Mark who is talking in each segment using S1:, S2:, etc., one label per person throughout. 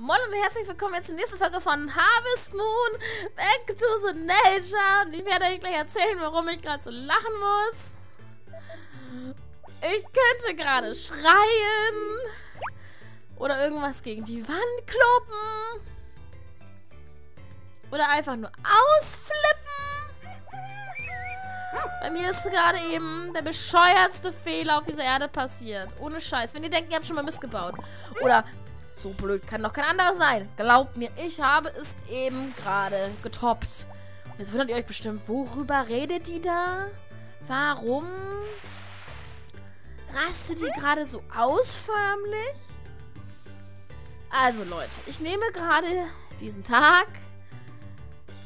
S1: Moin und herzlich willkommen jetzt zur nächsten Folge von Harvest Moon Back to the Nature. Und ich werde euch gleich erzählen, warum ich gerade so lachen muss. Ich könnte gerade schreien. Oder irgendwas gegen die Wand kloppen. Oder einfach nur ausflippen. Bei mir ist gerade eben der bescheuertste Fehler auf dieser Erde passiert. Ohne Scheiß. Wenn ihr denkt, ihr habt schon mal missgebaut. Oder so blöd kann doch kein anderer sein. Glaubt mir, ich habe es eben gerade getoppt. Jetzt wundert ihr euch bestimmt, worüber redet die da? Warum? Rastet die gerade so ausförmlich? Also Leute, ich nehme gerade diesen Tag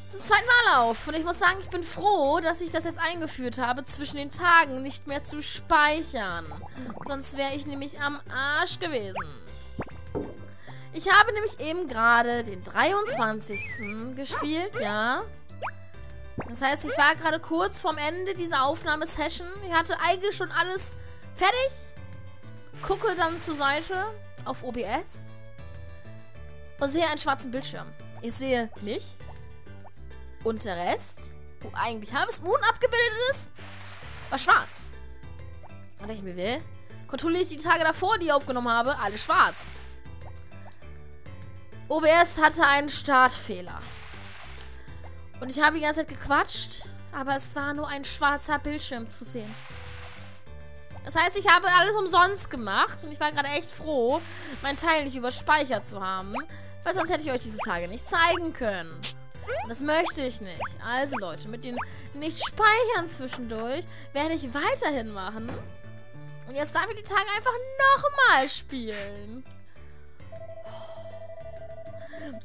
S1: zum zweiten Mal auf. Und ich muss sagen, ich bin froh, dass ich das jetzt eingeführt habe, zwischen den Tagen nicht mehr zu speichern. Sonst wäre ich nämlich am Arsch gewesen. Ich habe nämlich eben gerade den 23. gespielt, ja. Das heißt, ich war gerade kurz vorm Ende dieser Aufnahmesession. Ich hatte eigentlich schon alles fertig. Gucke dann zur Seite auf OBS und sehe einen schwarzen Bildschirm. Ich sehe mich und der Rest, wo eigentlich Harvest Moon abgebildet ist, war schwarz. Und ich mir will, kontrolliere ich die Tage davor, die ich aufgenommen habe, alle schwarz. OBS hatte einen Startfehler. Und ich habe die ganze Zeit gequatscht, aber es war nur ein schwarzer Bildschirm zu sehen. Das heißt, ich habe alles umsonst gemacht und ich war gerade echt froh, meinen Teil nicht überspeichert zu haben, weil sonst hätte ich euch diese Tage nicht zeigen können. Und das möchte ich nicht. Also Leute, mit den Nicht-Speichern zwischendurch werde ich weiterhin machen. Und jetzt darf ich die Tage einfach nochmal spielen.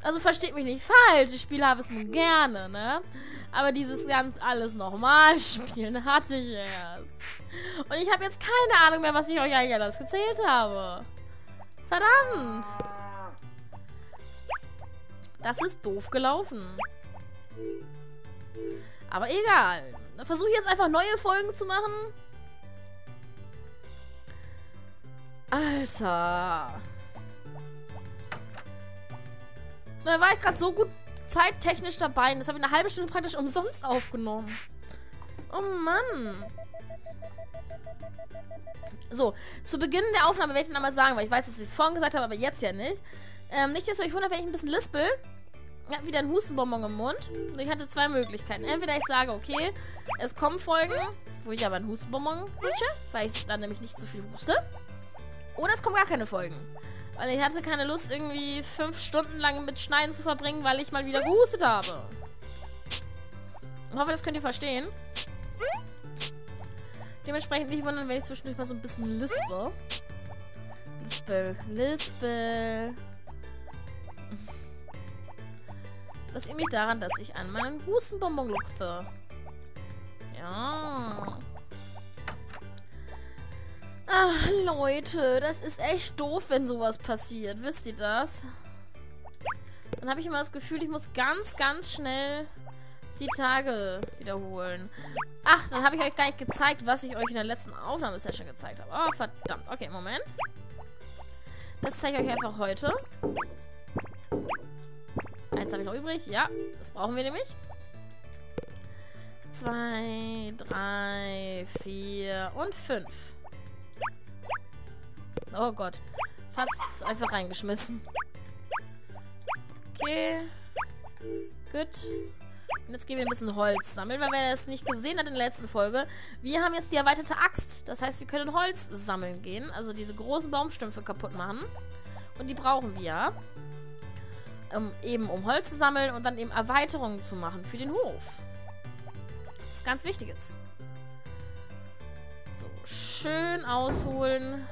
S1: Also versteht mich nicht falsch, ich spiele Harvest Moon gerne, ne? Aber dieses ganz alles nochmal spielen hatte ich erst. Und ich habe jetzt keine Ahnung mehr, was ich euch eigentlich alles gezählt habe. Verdammt. Das ist doof gelaufen. Aber egal. Versuche jetzt einfach neue Folgen zu machen. Alter. Da war ich gerade so gut zeittechnisch dabei. Das habe ich eine halbe Stunde praktisch umsonst aufgenommen. Oh Mann. So, zu Beginn der Aufnahme werde ich dann mal sagen, weil ich weiß, dass ich es vorhin gesagt habe, aber jetzt ja nicht. Ähm, nicht, dass ihr euch wundert, wenn ich ein bisschen lispel. Ich habe wieder einen Hustenbonbon im Mund. Und ich hatte zwei Möglichkeiten. Entweder ich sage, okay, es kommen Folgen, wo ich aber einen Hustenbonbon lutsche, weil ich dann nämlich nicht so viel huste. Oder es kommen gar keine Folgen. Weil ich hatte keine Lust, irgendwie fünf Stunden lang mit Schneiden zu verbringen, weil ich mal wieder gehustet habe. Ich hoffe, das könnt ihr verstehen. Dementsprechend nicht wundern, wenn ich zwischendurch mal so ein bisschen lispe. Lispel, lispel. Das liegt mich daran, dass ich an meinen Hustenbonbon lukte. Ja. Ach, Leute, das ist echt doof, wenn sowas passiert. Wisst ihr das? Dann habe ich immer das Gefühl, ich muss ganz, ganz schnell die Tage wiederholen. Ach, dann habe ich euch gar nicht gezeigt, was ich euch in der letzten Aufnahmesession gezeigt habe. Oh, verdammt. Okay, Moment. Das zeige ich euch einfach heute. Eins habe ich noch übrig. Ja, das brauchen wir nämlich. Zwei, drei, vier und fünf. Oh Gott. Fast einfach reingeschmissen. Okay. Gut. Und jetzt gehen wir ein bisschen Holz sammeln, weil wer das nicht gesehen hat in der letzten Folge. Wir haben jetzt die erweiterte Axt. Das heißt, wir können Holz sammeln gehen. Also diese großen Baumstümpfe kaputt machen. Und die brauchen wir. Um, eben um Holz zu sammeln und dann eben Erweiterungen zu machen für den Hof. Das ist ganz Wichtiges. So, schön ausholen.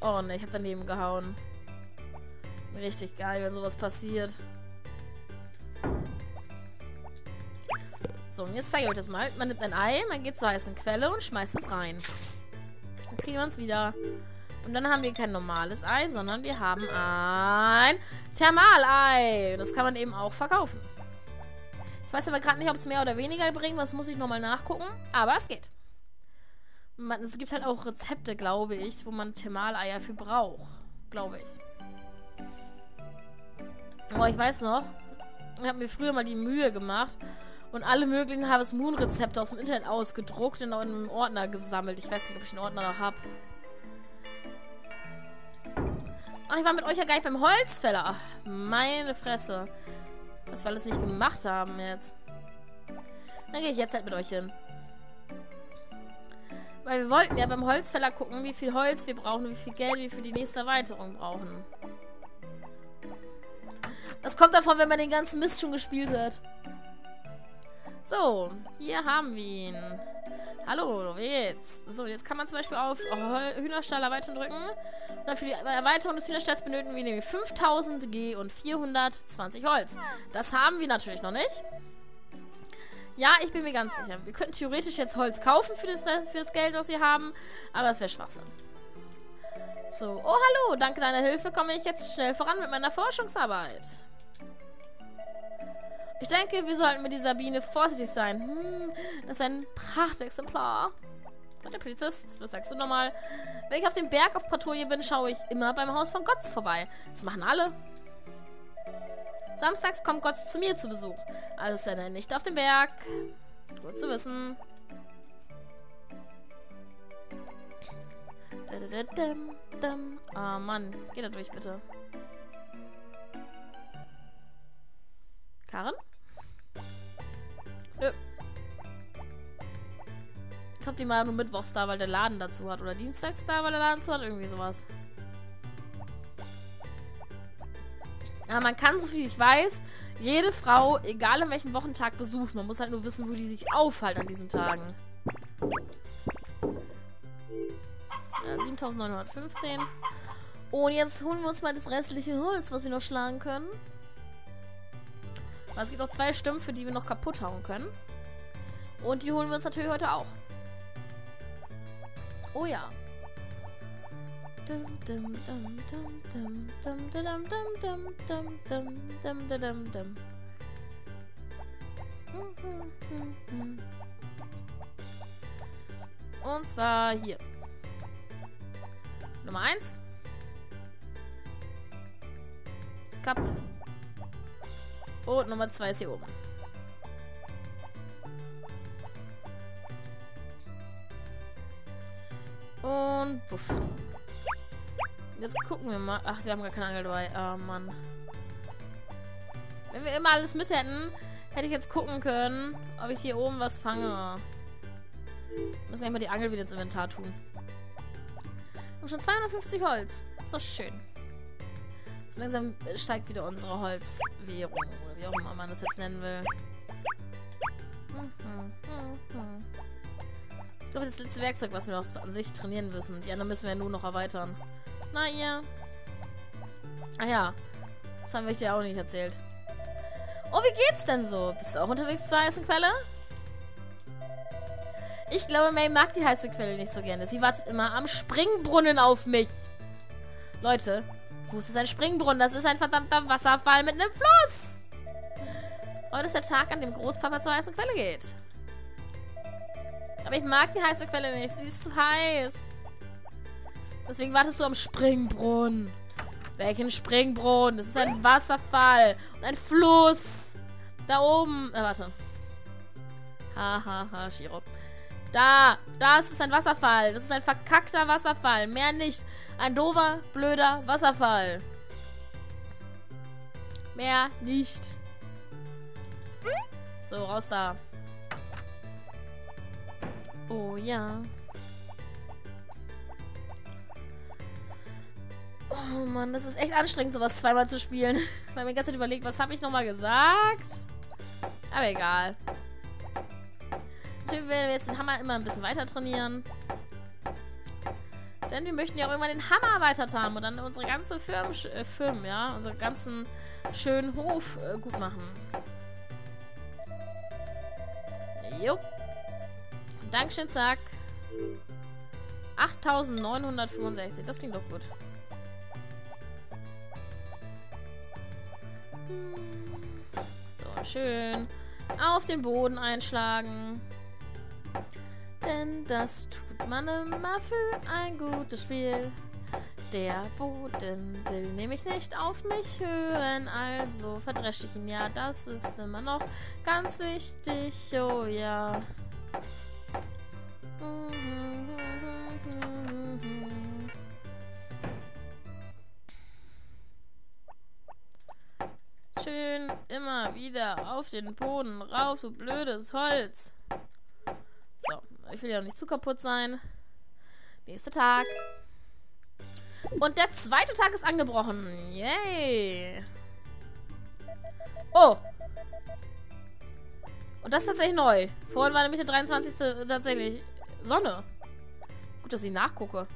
S1: Oh ne, ich habe daneben gehauen. Richtig geil, wenn sowas passiert. So, und jetzt zeige ich euch das mal. Man nimmt ein Ei, man geht zur heißen Quelle und schmeißt es rein. Dann kriegen wir uns wieder. Und dann haben wir kein normales Ei, sondern wir haben ein Thermalei. Das kann man eben auch verkaufen. Ich weiß aber gerade nicht, ob es mehr oder weniger bringt. Das muss ich nochmal nachgucken. Aber es geht. Man, es gibt halt auch Rezepte, glaube ich, wo man Thermaleier für braucht. Glaube ich. Aber ich weiß noch, ich habe mir früher mal die Mühe gemacht und alle möglichen Harvest Moon Rezepte aus dem Internet ausgedruckt und in einem Ordner gesammelt. Ich weiß nicht, ob ich einen Ordner noch habe. Ach, ich war mit euch ja gar nicht beim Holzfäller. Meine Fresse. Was wir alles nicht gemacht haben jetzt. Dann gehe ich jetzt halt mit euch hin. Weil wir wollten ja beim Holzfäller gucken, wie viel Holz wir brauchen und wie viel Geld wir für die nächste Erweiterung brauchen. Das kommt davon, wenn man den ganzen Mist schon gespielt hat. So, hier haben wir ihn. Hallo, jetzt. So, jetzt kann man zum Beispiel auf Hühnerstall erweitern drücken. Und für die Erweiterung des Hühnerstalls benötigen wir nämlich 5000 G und 420 Holz. Das haben wir natürlich noch nicht. Ja, ich bin mir ganz sicher. Wir könnten theoretisch jetzt Holz kaufen für das, für das Geld, das wir haben. Aber das wäre Schwachsinn. So, oh hallo, danke deiner Hilfe komme ich jetzt schnell voran mit meiner Forschungsarbeit. Ich denke, wir sollten mit dieser Biene vorsichtig sein. Hm, das ist ein Prachtexemplar. Und der Polizist, was sagst du nochmal? Wenn ich auf dem Berg auf Patrouille bin, schaue ich immer beim Haus von Gotts vorbei. Das machen alle. Samstags kommt Gott zu mir zu Besuch. Also ist er nicht auf dem Berg. Gut zu wissen. Ah, oh, Mann. Geh da durch, bitte. Karen? Nö. Kommt die mal nur mittwochs da, weil der Laden dazu hat. Oder dienstags da, weil der Laden dazu hat. Irgendwie sowas. Aber man kann, so viel ich weiß, jede Frau, egal an welchem Wochentag, besuchen. Man muss halt nur wissen, wo die sich aufhalten an diesen Tagen. Ja, 7915. Und jetzt holen wir uns mal das restliche Holz, was wir noch schlagen können. Aber es gibt noch zwei Stümpfe, die wir noch kaputt hauen können. Und die holen wir uns natürlich heute auch. Oh ja. Und zwar hier. Nummer 1. Cup. Und Nummer 2 ist hier oben. Und buff. Jetzt gucken wir mal. Ach, wir haben gar keine Angel dabei. Oh, Mann. Wenn wir immer alles mit hätten, hätte ich jetzt gucken können, ob ich hier oben was fange. Müssen wir mal die Angel wieder ins Inventar tun. Wir haben schon 250 Holz. Ist doch schön. So langsam steigt wieder unsere Holzwährung. Oder wie auch immer man das jetzt nennen will. Ich glaube, das ist das letzte Werkzeug, was wir noch an sich trainieren müssen. Die anderen müssen wir nur noch erweitern. Na, ihr. Ah ja. Das haben wir dir auch nicht erzählt. Oh, wie geht's denn so? Bist du auch unterwegs zur heißen Quelle? Ich glaube, May mag die heiße Quelle nicht so gerne. Sie wartet immer am Springbrunnen auf mich. Leute, wo ist ein Springbrunnen? Das ist ein verdammter Wasserfall mit einem Fluss. Heute ist der Tag, an dem Großpapa zur heißen Quelle geht. Aber ich mag die heiße Quelle nicht. Sie ist zu heiß. Deswegen wartest du am Springbrunnen. Welchen Springbrunnen? Das ist ein Wasserfall. Und ein Fluss. Da oben. Äh, warte. Hahaha, ha, ha, Shiro. Da. Das ist ein Wasserfall. Das ist ein verkackter Wasserfall. Mehr nicht. Ein dover, blöder Wasserfall. Mehr nicht. So, raus da. Oh ja. Oh Mann, das ist echt anstrengend, sowas zweimal zu spielen. Weil mir die ganze Zeit überlegt, was habe ich nochmal gesagt? Aber egal. Natürlich werden wir jetzt den Hammer immer ein bisschen weiter trainieren. Denn wir möchten ja auch irgendwann den Hammer erweitert haben und dann unsere ganze Firmen, äh, Firmen ja, unseren ganzen schönen Hof äh, gut machen. Jo. Dankeschön, zack. 8965, das klingt doch gut. So, schön auf den Boden einschlagen. Denn das tut man immer für ein gutes Spiel. Der Boden will nämlich nicht auf mich hören, also verdresche ich ihn. Ja, das ist immer noch ganz wichtig. Oh ja. Schön immer wieder auf den Boden rauf, du blödes Holz. So, ich will ja auch nicht zu kaputt sein. Nächster Tag. Und der zweite Tag ist angebrochen. Yay. Oh. Und das ist tatsächlich neu. Vorhin war nämlich der 23. tatsächlich Sonne. Gut, dass ich nachgucke.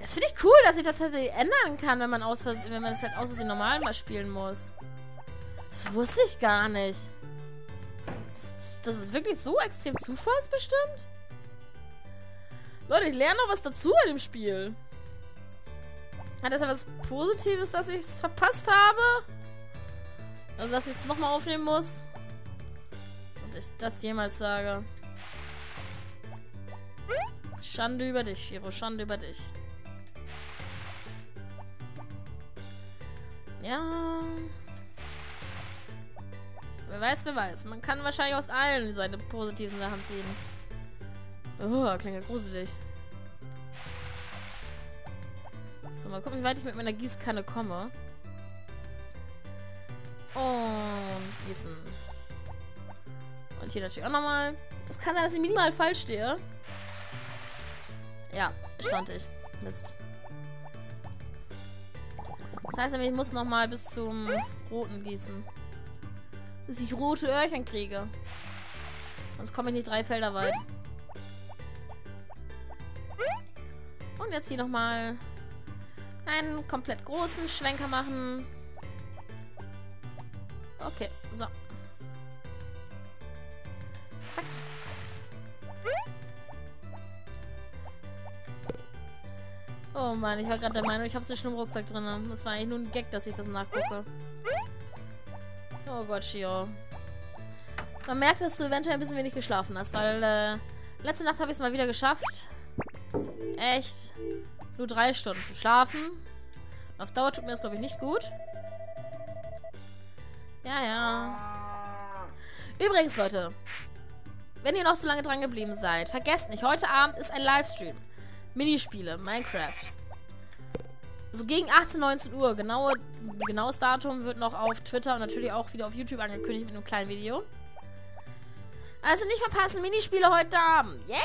S1: Das finde ich cool, dass ich das tatsächlich ändern kann, wenn man aus wenn man es halt aus Versehen normal mal spielen muss. Das wusste ich gar nicht. Das, das ist wirklich so extrem zufallsbestimmt? Leute, ich lerne noch was dazu in dem Spiel. Hat das ja was Positives, dass ich es verpasst habe? Also, dass ich es nochmal aufnehmen muss? Dass ich das jemals sage. Schande über dich, Shiro. Schande über dich. Ja. Wer weiß, wer weiß. Man kann wahrscheinlich aus allen seine positiven Sachen ziehen. Oh, klingt ja gruselig. So, mal gucken, wie weit ich mit meiner Gießkanne komme. Und gießen. Und hier natürlich auch nochmal. Es kann sein, dass ich minimal falsch stehe. Ja, stand ich. Mist. Das heißt, ich muss nochmal bis zum roten gießen. Bis ich rote Öhrchen kriege. Sonst komme ich nicht drei Felder weit. Und jetzt hier nochmal einen komplett großen Schwenker machen. Okay, so. Oh Mann, ich war gerade der Meinung, ich es schon im Rucksack drin. Das war eigentlich nur ein Gag, dass ich das nachgucke. Oh Gott, Shio. Man merkt, dass du eventuell ein bisschen wenig geschlafen hast, weil äh, letzte Nacht habe ich es mal wieder geschafft, echt nur drei Stunden zu schlafen. Und auf Dauer tut mir das, glaube ich, nicht gut. Ja, ja. Übrigens, Leute, wenn ihr noch so lange dran geblieben seid, vergesst nicht, heute Abend ist ein Livestream. Minispiele, Minecraft. So gegen 18, 19 Uhr. Genaue, genaues Datum wird noch auf Twitter und natürlich auch wieder auf YouTube angekündigt mit einem kleinen Video. Also nicht verpassen, Minispiele heute Abend. Yay!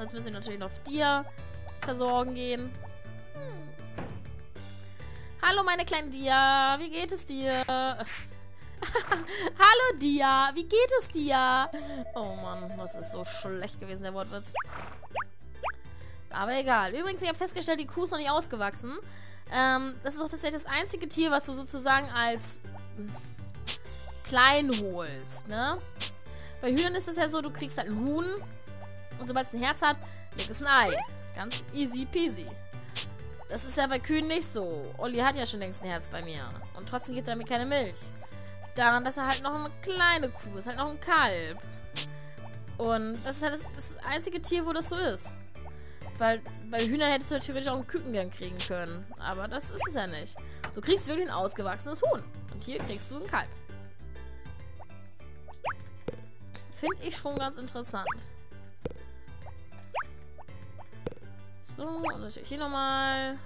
S1: Jetzt müssen wir natürlich noch dir versorgen gehen. Hm. Hallo, meine kleine Dia. Wie geht es dir? Hallo, Dia. Wie geht es dir? Oh Mann, das ist so schlecht gewesen, der Wortwitz. Aber egal. Übrigens, ich habe festgestellt, die Kuh ist noch nicht ausgewachsen. Ähm, das ist auch tatsächlich das einzige Tier, was du sozusagen als klein holst, ne? Bei Hühnern ist es ja so, du kriegst halt ein Huhn und sobald es ein Herz hat, legt es ein Ei. Ganz easy peasy. Das ist ja bei Kühen nicht so. Olli hat ja schon längst ein Herz bei mir. Und trotzdem gibt er mir keine Milch. Daran, dass er halt noch eine kleine Kuh ist. Halt noch ein Kalb. Und das ist halt das, das einzige Tier, wo das so ist. Weil bei Hühnern hättest du theoretisch auch einen Küken gern kriegen können. Aber das ist es ja nicht. Du kriegst wirklich ein ausgewachsenes Huhn. Und hier kriegst du ein Kalb. Finde ich schon ganz interessant. So, und natürlich hier nochmal.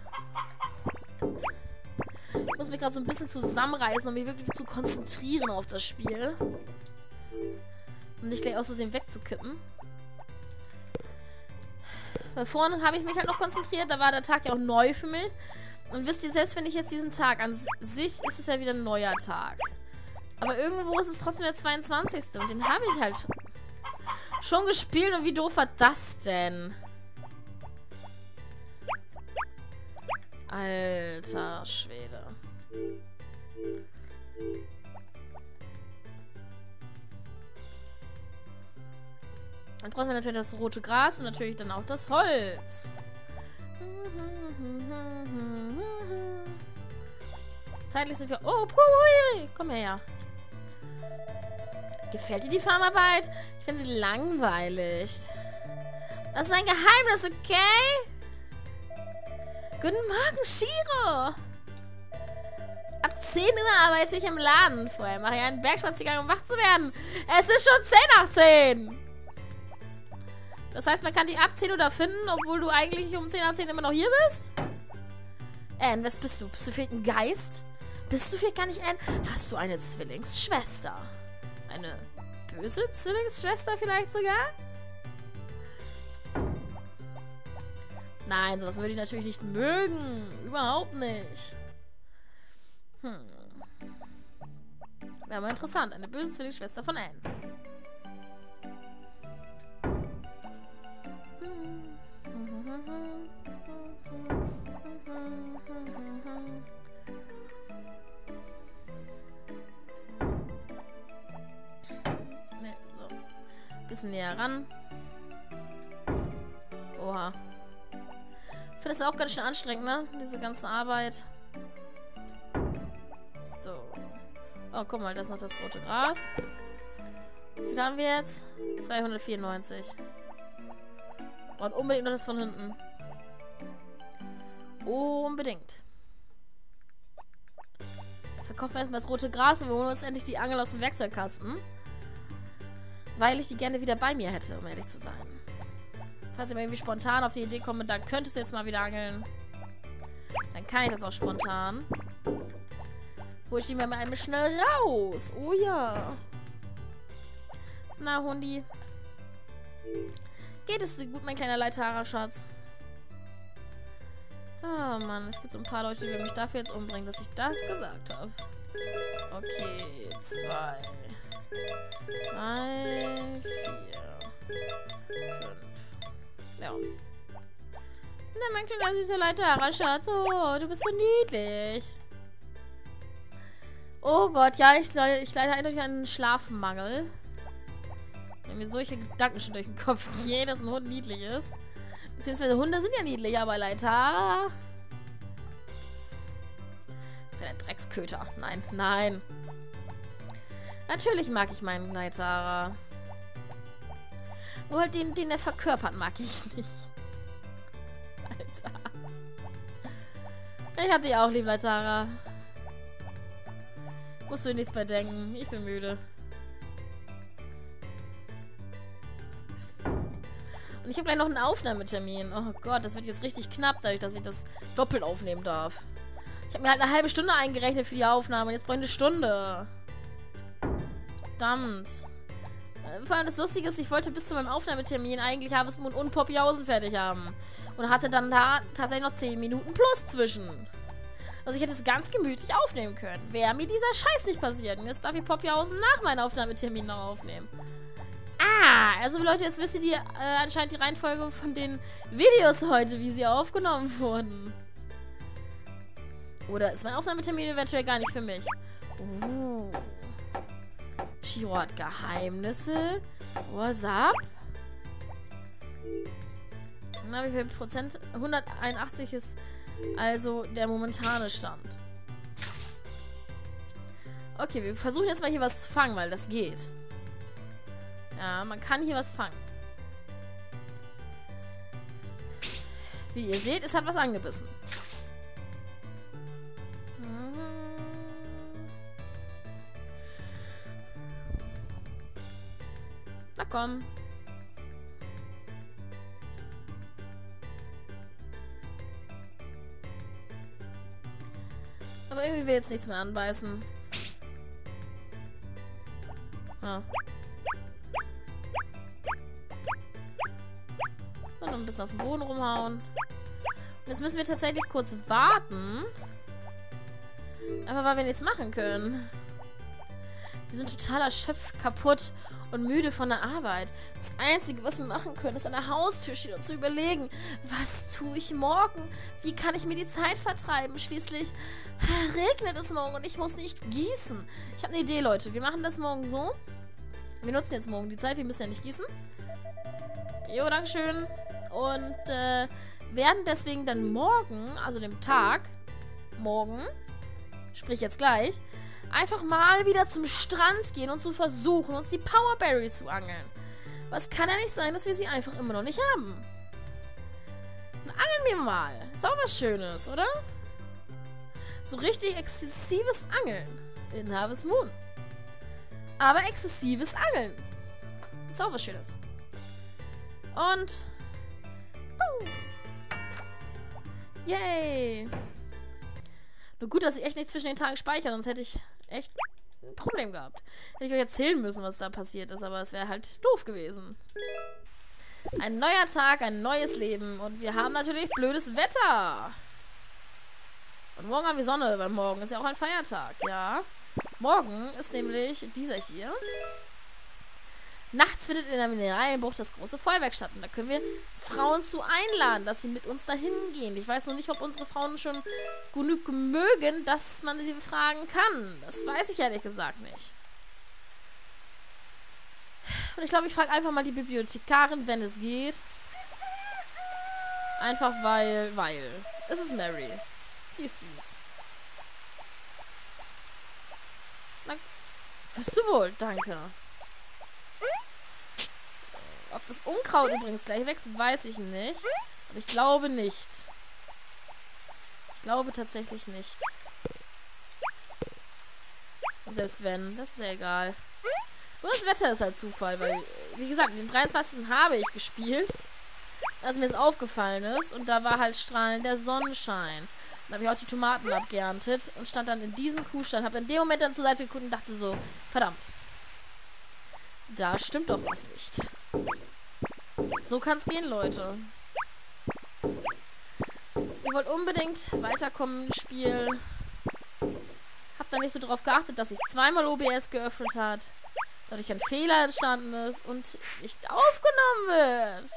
S1: Ich muss mich gerade so ein bisschen zusammenreißen, um mich wirklich zu konzentrieren auf das Spiel. Um nicht gleich aus Versehen wegzukippen. Weil vorhin habe ich mich halt noch konzentriert, da war der Tag ja auch neu für mich. Und wisst ihr, selbst wenn ich jetzt diesen Tag an sich, ist es ja wieder ein neuer Tag. Aber irgendwo ist es trotzdem der 22. Und den habe ich halt schon gespielt. Und wie doof war das denn? Alter Schwede. Dann brauchen wir natürlich das rote Gras und natürlich dann auch das Holz. Zeitlich sind wir... Oh, Pui, komm her. Gefällt dir die Farmarbeit? Ich finde sie langweilig. Das ist ein Geheimnis, okay? Guten Morgen, Shiro. Ab 10 Uhr arbeite ich im Laden. Vorher mache ich einen Bergspaziergang, um wach zu werden. Es ist schon 10 nach 10. Das heißt, man kann dich ab 10 Uhr da finden, obwohl du eigentlich um 10 nach 10 immer noch hier bist? Anne, was bist du? Bist du vielleicht ein Geist? Bist du vielleicht gar nicht Anne? Hast du eine Zwillingsschwester? Eine böse Zwillingsschwester vielleicht sogar? Nein, sowas würde ich natürlich nicht mögen. Überhaupt nicht. Hm. Wäre mal interessant. Eine böse Zwillingsschwester von Anne. Ne, so. Bisschen näher ran. Finde es auch ganz schön anstrengend, ne? Diese ganze Arbeit. So. Oh, guck mal, das ist noch das rote Gras. Wie viel haben wir jetzt? 294. Und unbedingt noch das von hinten. Unbedingt. Jetzt verkaufen wir erstmal das rote Gras und wir holen uns endlich die Angel aus dem Werkzeugkasten. Weil ich die gerne wieder bei mir hätte, um ehrlich zu sein. Falls ich mal irgendwie spontan auf die Idee komme, da könntest du jetzt mal wieder angeln. Dann kann ich das auch spontan. Hol ich die mir mal einmal schnell raus. Oh ja. Na, Hundi. Geht es dir gut, mein kleiner Leitara-Schatz? Ah, oh, Mann. Es gibt so ein paar Leute, die mich dafür jetzt umbringen, dass ich das gesagt habe. Okay, zwei. Drei, vier. Fünf. Ja. Na, mein kleiner süßer Leitara-Schatz. Oh, du bist so niedlich. Oh Gott, ja, ich, ich leide eindeutig einen Schlafmangel. Wenn mir solche Gedanken schon durch den Kopf gehen, dass ein Hund niedlich ist. Beziehungsweise Hunde sind ja niedlich, aber Leitara... Ein Drecksköter. Nein, nein. Natürlich mag ich meinen Leitara. Nur halt den, den er verkörpert, mag ich nicht. Alter. Ich hatte dich auch lieb, Leitara. Musst du nichts bei denken. Ich bin müde. Und ich habe gleich noch einen Aufnahmetermin. Oh Gott, das wird jetzt richtig knapp, dadurch, dass ich das doppelt aufnehmen darf. Ich habe mir halt eine halbe Stunde eingerechnet für die Aufnahme. Jetzt brauche ich eine Stunde. Verdammt. Vor allem das Lustige ist, ich wollte bis zu meinem Aufnahmetermin eigentlich Harvest Moon und Poppyhausen fertig haben. Und hatte dann da tatsächlich noch 10 Minuten plus zwischen. Also ich hätte es ganz gemütlich aufnehmen können. Wäre mir dieser Scheiß nicht passiert. Und jetzt darf ich Poppyhausen nach meinem Aufnahmetermin noch aufnehmen. Ah, also Leute, jetzt wisst ihr die, äh, anscheinend die Reihenfolge von den Videos heute, wie sie aufgenommen wurden. Oder ist mein Aufnahmetermin eventuell gar nicht für mich? Uh. Shiro hat Geheimnisse. What's up? Na, wie viel Prozent? 181 ist also der momentane Stand. Okay, wir versuchen jetzt mal hier was zu fangen, weil das geht. Ja, man kann hier was fangen. Wie ihr seht, es hat was angebissen. Komm. Aber irgendwie will jetzt nichts mehr anbeißen. Ah. So, noch ein bisschen auf den Boden rumhauen. Und jetzt müssen wir tatsächlich kurz warten. Aber was wir jetzt machen können. Wir sind total erschöpft, kaputt und müde von der Arbeit. Das Einzige, was wir machen können, ist an der Haustür stehen und zu überlegen, was tue ich morgen? Wie kann ich mir die Zeit vertreiben? Schließlich regnet es morgen und ich muss nicht gießen. Ich habe eine Idee, Leute. Wir machen das morgen so. Wir nutzen jetzt morgen die Zeit. Wir müssen ja nicht gießen. Jo, Dankeschön. Und äh, werden deswegen dann morgen, also dem Tag, morgen, sprich jetzt gleich, einfach mal wieder zum Strand gehen und zu versuchen, uns die Powerberry zu angeln. Was kann ja nicht sein, dass wir sie einfach immer noch nicht haben. Dann angeln wir mal. Ist auch was Schönes, oder? So richtig exzessives Angeln in Harvest Moon. Aber exzessives Angeln. Ist auch was Schönes. Und... Boom. Yay! Nur gut, dass ich echt nicht zwischen den Tagen speichere, sonst hätte ich echt ein Problem gehabt. Hätte ich euch erzählen müssen, was da passiert ist, aber es wäre halt doof gewesen. Ein neuer Tag, ein neues Leben und wir haben natürlich blödes Wetter. Und morgen haben wir Sonne, weil morgen ist ja auch ein Feiertag, ja. Morgen ist nämlich dieser hier. Nachts findet in der Mineralienbucht das große Feuerwerk statt. Und da können wir Frauen zu einladen, dass sie mit uns dahin gehen. Ich weiß noch nicht, ob unsere Frauen schon genug mögen, dass man sie fragen kann. Das weiß ich ehrlich gesagt nicht. Und ich glaube, ich frage einfach mal die Bibliothekarin, wenn es geht. Einfach weil, weil. Es ist Mary. Die ist süß. Na, wirst du wohl, danke. Ob das Unkraut übrigens gleich wächst, weiß ich nicht. Aber ich glaube nicht. Ich glaube tatsächlich nicht. Selbst wenn, das ist ja egal. Nur das Wetter ist halt Zufall, weil, wie gesagt, den 23. habe ich gespielt, als mir es aufgefallen ist. Und da war halt strahlender Sonnenschein. Dann habe ich auch die Tomaten abgeerntet und stand dann in diesem Kuhstand. Habe in dem Moment dann zur Seite geguckt und dachte so, verdammt. Da stimmt doch was nicht. So kann es gehen, Leute. Ihr wollt unbedingt weiterkommen im Spiel. Hab da nicht so drauf geachtet, dass sich zweimal OBS geöffnet hat. Dadurch ein Fehler entstanden ist und nicht aufgenommen wird.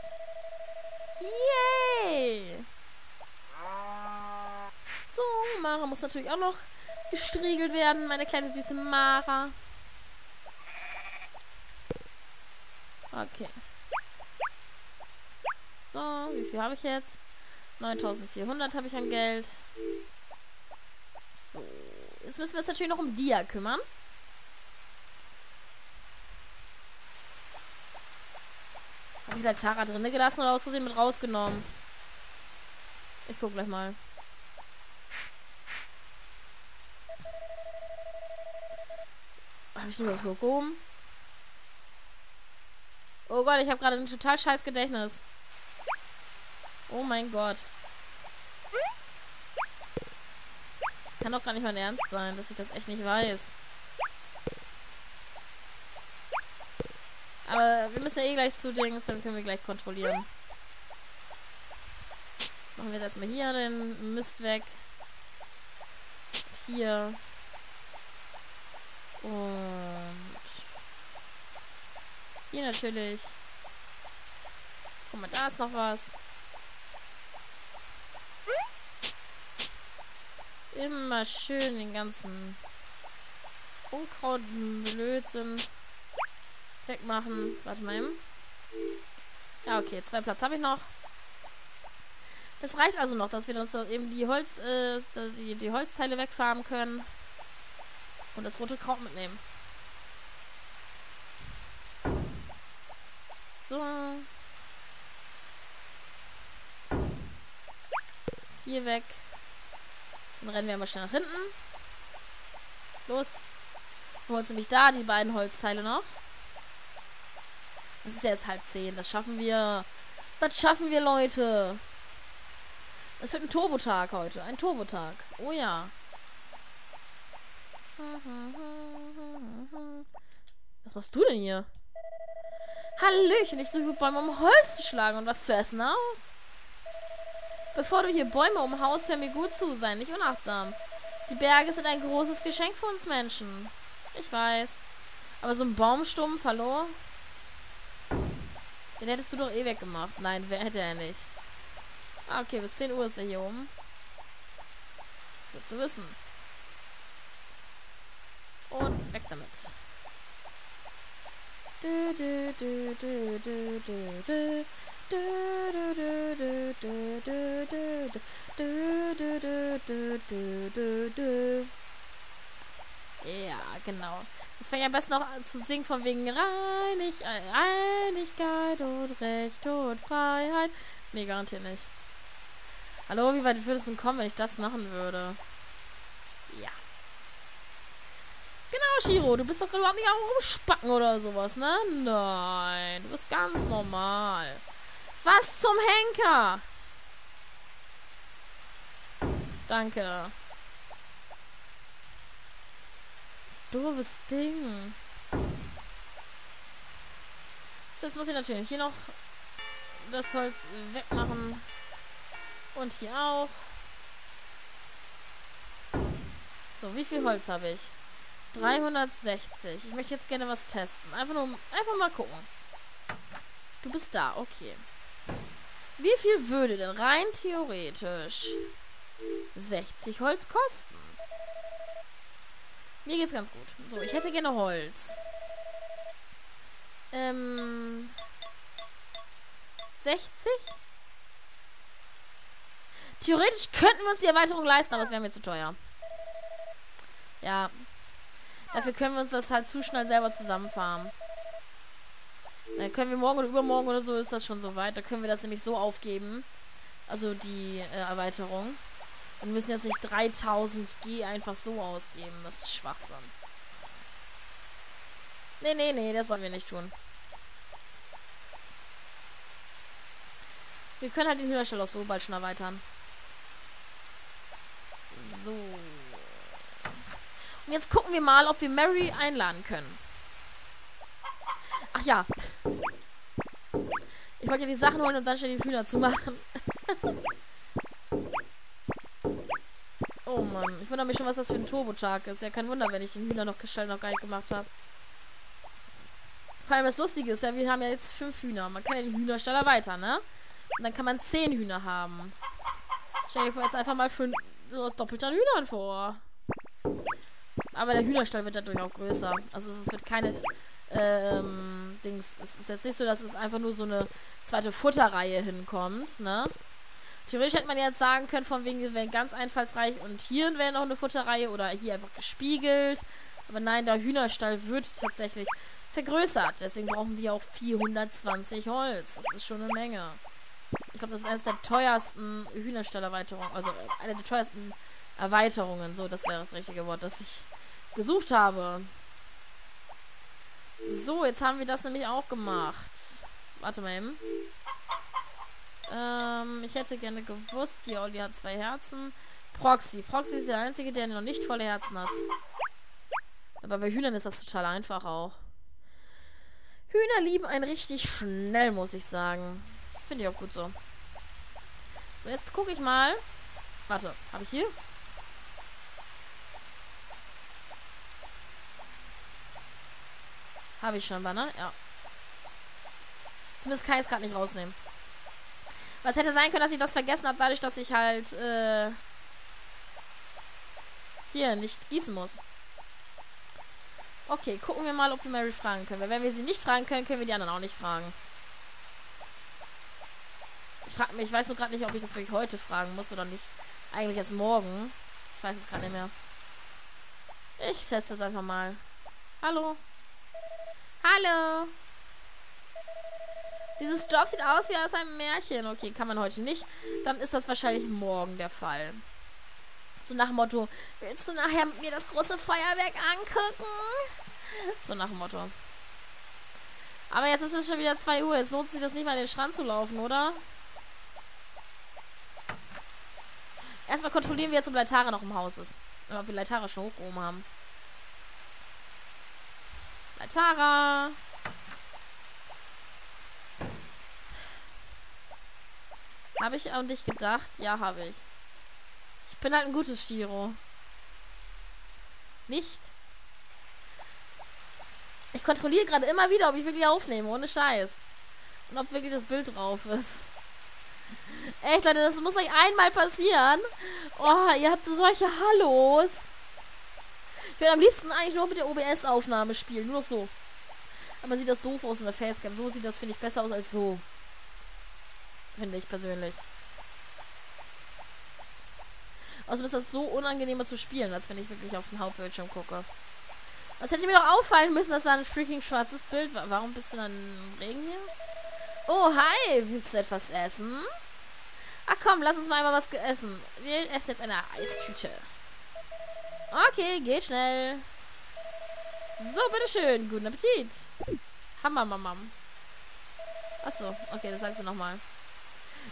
S1: Yay! So, Mara muss natürlich auch noch gestriegelt werden, meine kleine süße Mara. Okay. So, wie viel habe ich jetzt? 9400 habe ich an Geld. So. Jetzt müssen wir uns natürlich noch um Dia kümmern. Habe ich da Tara drinne gelassen oder aus Versehen mit rausgenommen? Ich guck gleich mal. Habe ich nicht was gehoben? Oh Gott, ich habe gerade ein total scheiß Gedächtnis. Oh mein Gott. Das kann doch gar nicht mein Ernst sein, dass ich das echt nicht weiß. Aber wir müssen ja eh gleich zu Dings, dann können wir gleich kontrollieren. Machen wir jetzt erstmal hier den Mist weg. Und hier. Und hier natürlich. Guck mal, da ist noch was. Immer schön den ganzen Unkraut, Blödsinn wegmachen. Warte mal eben. Ja, okay. Zwei Platz habe ich noch. Das reicht also noch, dass wir uns eben die Holz, äh, die, die Holzteile wegfarmen können. Und das rote Kraut mitnehmen. So. Hier weg. Dann rennen wir mal schnell nach hinten. Los. Wir holen nämlich da die beiden Holzteile noch. Das ist ja jetzt halb zehn. Das schaffen wir. Das schaffen wir, Leute. Es wird ein Turbotag heute. Ein Turbotag. Oh ja. Was machst du denn hier? Hallöchen, ich suche Bäume, um Holz zu schlagen und was zu essen auch. Bevor du hier Bäume umhaust, hör mir gut zu, sei nicht unachtsam. Die Berge sind ein großes Geschenk für uns Menschen. Ich weiß. Aber so ein Baumstumpf, hallo? Den hättest du doch eh weggemacht. Nein, wer hätte er nicht. Ah, okay, bis 10 Uhr ist er hier oben. Gut zu wissen. Und weg damit. Du, du, du, du, du, du, du. genau. Das fängt ja am besten noch an zu singen von wegen Reinig, Einigkeit und Recht und Freiheit. Nee, garantiert nicht. Hallo, wie weit würde es denn kommen, wenn ich das machen würde? Ja. Genau, Shiro, du bist doch überhaupt nicht am Rumspacken oder sowas, ne? Nein, du bist ganz normal. Was zum Henker? Danke. Doofes Ding. So, jetzt muss ich natürlich hier noch das Holz wegmachen. Und hier auch. So, wie viel Holz habe ich? 360. Ich möchte jetzt gerne was testen. Einfach nur, einfach mal gucken. Du bist da, okay. Wie viel würde denn rein theoretisch 60 Holz kosten? Mir geht's ganz gut. So, ich hätte gerne Holz. Ähm. 60? Theoretisch könnten wir uns die Erweiterung leisten, aber es wäre mir zu teuer. Ja. Dafür können wir uns das halt zu schnell selber zusammenfarmen. Dann können wir morgen oder übermorgen oder so ist das schon soweit. Da können wir das nämlich so aufgeben. Also die äh, Erweiterung. Und müssen jetzt nicht 3000 G einfach so ausgeben. Das ist Schwachsinn. Nee, nee, nee, das sollen wir nicht tun. Wir können halt den Hühnerstall auch so bald schon erweitern. So. Und jetzt gucken wir mal, ob wir Mary einladen können. Ach ja. Ich wollte ja die Sachen holen und dann schnell die Hühner zu machen. oh Mann. Ich wundere mich schon, was das für ein Turbo-Chart ist. Ja, kein Wunder, wenn ich den Hühner noch gestellt noch gar nicht gemacht habe. Vor allem das Lustige ist ja, wir haben ja jetzt fünf Hühner. Man kann ja den Hühnerstall erweitern, ne? Und dann kann man zehn Hühner haben. Stell dir jetzt einfach mal fünf, so was doppelt an Hühnern vor. Aber der Hühnerstall wird dadurch auch größer. Also es wird keine ähm, Dings. Es ist jetzt nicht so, dass es einfach nur so eine zweite Futterreihe hinkommt, ne? Theoretisch hätte man jetzt sagen können, von wegen, wir wären ganz einfallsreich und hier wäre noch eine Futterreihe oder hier einfach gespiegelt. Aber nein, der Hühnerstall wird tatsächlich vergrößert. Deswegen brauchen wir auch 420 Holz. Das ist schon eine Menge. Ich glaube, das ist eines der teuersten Hühnerstallerweiterungen. Also eine der teuersten Erweiterungen. So, das wäre das richtige Wort, das ich gesucht habe. So, jetzt haben wir das nämlich auch gemacht. Warte mal eben. Ähm, ich hätte gerne gewusst, hier, Olli hat zwei Herzen. Proxy. Proxy ist der einzige, der noch nicht volle Herzen hat. Aber bei Hühnern ist das total einfach auch. Hühner lieben einen richtig schnell, muss ich sagen. Finde ich auch gut so. So, jetzt gucke ich mal. Warte, habe ich hier? Habe ich schon, ne? Ja. Zumindest kann ich es gerade nicht rausnehmen. Was hätte sein können, dass ich das vergessen habe, dadurch, dass ich halt, äh, hier nicht gießen muss. Okay, gucken wir mal, ob wir Mary fragen können. Weil wenn wir sie nicht fragen können, können wir die anderen auch nicht fragen. Ich frage mich, ich weiß nur gerade nicht, ob ich das wirklich heute fragen muss oder nicht. Eigentlich erst morgen. Ich weiß es gerade nicht mehr. Ich teste es einfach mal. Hallo. Hallo. Dieses Dorf sieht aus wie aus einem Märchen. Okay, kann man heute nicht. Dann ist das wahrscheinlich morgen der Fall. So nach dem Motto, willst du nachher mit mir das große Feuerwerk angucken? So nach dem Motto. Aber jetzt ist es schon wieder 2 Uhr. Jetzt lohnt sich das nicht mal in den Strand zu laufen, oder? Erstmal kontrollieren wir jetzt, ob Leitara noch im Haus ist. Oder ob wir Leitara schon hochgehoben haben. Leitara! Habe ich an dich gedacht? Ja, habe ich. Ich bin halt ein gutes Shiro. Nicht? Ich kontrolliere gerade immer wieder, ob ich wirklich aufnehme, ohne Scheiß. Und ob wirklich das Bild drauf ist. Echt, Leute, das muss euch einmal passieren. Oh, ihr habt solche Hallos. Ich würde am liebsten eigentlich nur mit der OBS-Aufnahme spielen. Nur noch so. Aber sieht das doof aus in der Facecam. So sieht das, finde ich, besser aus als so. Finde ich persönlich. Außerdem ist das so unangenehmer zu spielen, als wenn ich wirklich auf den Hauptbildschirm gucke. Was hätte mir doch auffallen müssen, dass da ein freaking schwarzes Bild war. Warum bist du dann im Regen hier? Oh, hi. Willst du etwas essen? Ach komm, lass uns mal einmal was essen. Wir essen jetzt eine Eistüte. Okay, geht schnell. So, bitteschön. Guten Appetit. Hammer, Mamam. Achso, okay, das sagst du nochmal.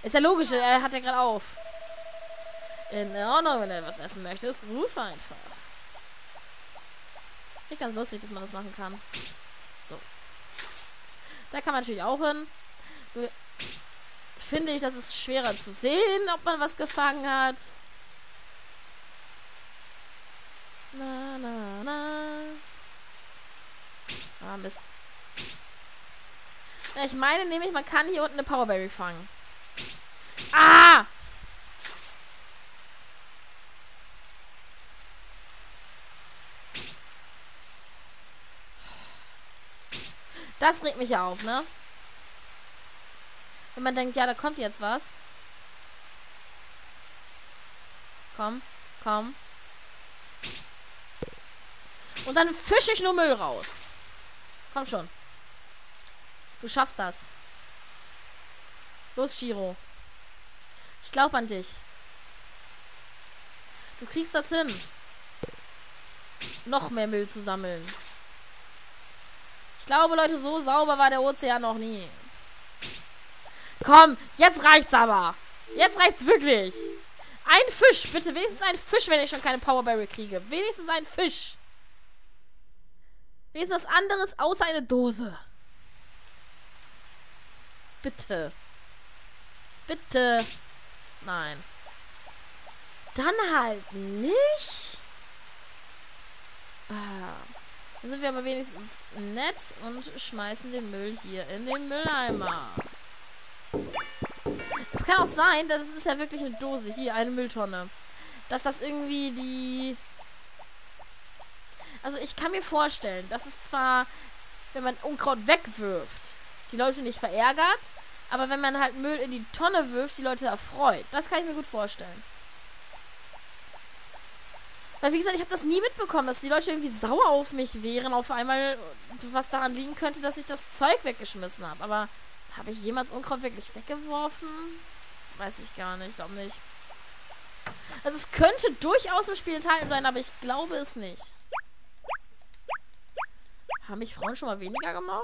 S1: Ist ja logisch, er hat ja gerade auf. In Ordnung, wenn du etwas essen möchtest, ruf einfach. Finde ganz lustig, dass man das machen kann. So. Da kann man natürlich auch hin. Nur finde ich, das ist schwerer zu sehen, ob man was gefangen hat. Na, na, na. Ah, Mist. Ja, ich meine nämlich, man kann hier unten eine Powerberry fangen. Ah! Das regt mich auf, ne? Wenn man denkt, ja, da kommt jetzt was. Komm, komm. Und dann fische ich nur Müll raus. Komm schon. Du schaffst das. Los, Shiro. Ich glaube an dich. Du kriegst das hin. Noch mehr Müll zu sammeln. Ich glaube, Leute, so sauber war der Ozean noch nie. Komm, jetzt reicht's aber. Jetzt reicht's wirklich. Ein Fisch, bitte. Wenigstens ein Fisch, wenn ich schon keine Powerberry kriege. Wenigstens ein Fisch. Wenigstens was anderes außer eine Dose. Bitte. Bitte. Nein. Dann halt nicht. Ah. Dann sind wir aber wenigstens nett und schmeißen den Müll hier in den Mülleimer. Es kann auch sein, das ist ja wirklich eine Dose. Hier, eine Mülltonne. Dass das irgendwie die... Also ich kann mir vorstellen, dass es zwar, wenn man Unkraut wegwirft, die Leute nicht verärgert, aber wenn man halt Müll in die Tonne wirft, die Leute erfreut. Das kann ich mir gut vorstellen. Weil, wie gesagt, ich habe das nie mitbekommen, dass die Leute irgendwie sauer auf mich wären, auf einmal, was daran liegen könnte, dass ich das Zeug weggeschmissen habe. Aber habe ich jemals Unkraut wirklich weggeworfen? Weiß ich gar nicht, glaube nicht. Also es könnte durchaus im Spiel enthalten sein, aber ich glaube es nicht. Haben mich Frauen schon mal weniger gemacht?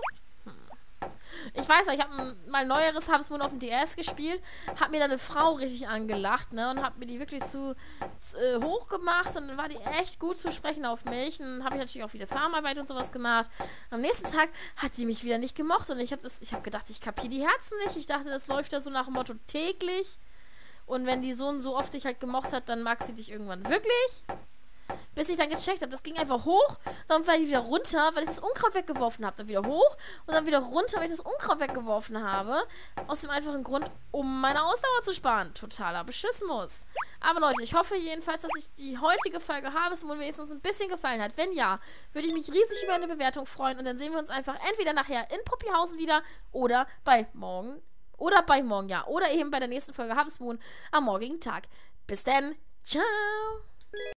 S1: Ich weiß noch, ich habe mal neueres Harvest Moon auf dem DS gespielt, habe mir da eine Frau richtig angelacht, ne, und habe mir die wirklich zu, zu äh, hoch gemacht und dann war die echt gut zu sprechen auf mich. Und habe ich natürlich auch wieder Farmarbeit und sowas gemacht. Am nächsten Tag hat sie mich wieder nicht gemocht und ich habe das, ich habe gedacht, ich kapiere die Herzen nicht. Ich dachte, das läuft da so nach dem Motto täglich. Und wenn die Sohn so oft dich halt gemocht hat, dann mag sie dich irgendwann wirklich. Bis ich dann gecheckt habe. Das ging einfach hoch, dann war die wieder runter, weil ich das Unkraut weggeworfen habe. Dann wieder hoch und dann wieder runter, weil ich das Unkraut weggeworfen habe. Aus dem einfachen Grund, um meine Ausdauer zu sparen. Totaler Beschissmus. Aber Leute, ich hoffe jedenfalls, dass euch die heutige Folge Harvest Moon wenigstens ein bisschen gefallen hat. Wenn ja, würde ich mich riesig über eine Bewertung freuen. Und dann sehen wir uns einfach entweder nachher in Poppyhausen wieder oder bei morgen. Oder bei morgen, ja. Oder eben bei der nächsten Folge Harvest Moon am morgigen Tag. Bis dann. Ciao.